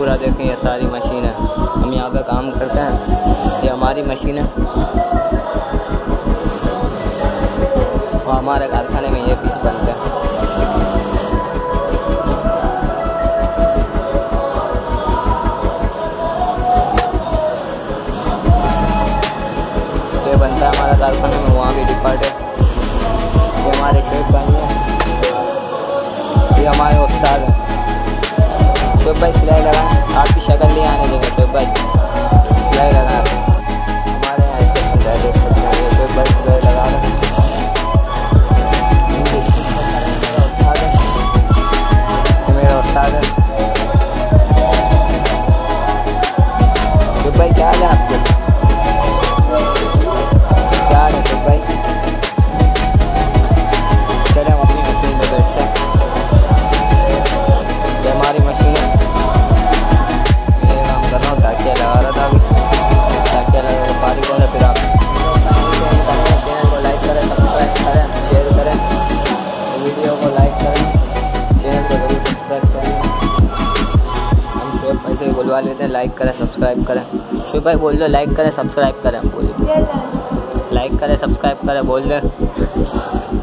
पूरा देखें, ये सारी मशीन। है हम यहाँ पे काम करते हैं। ये हमारी मशीन। है और हमारे कारखाने में ये पीस बनते हैं। ये बनता है हमारा कारखाने में, वहाँ भी डिपार्ट है हैं शेख भाई सिलाई लगा, आपकी शक्ल नहीं आने देंगे तो भाई। सिलाई लगा। हमारे यहाँ से हैं ये भाई सिलाई लगा रहे तो भाई क्या है आपके? बुलवा लेते हैं लाइक करें सब्सक्राइब करें। शिव भाई बोल दो लाइक करें सब्सक्राइब करें। बोल लाइक करें सब्सक्राइब करें बोल दें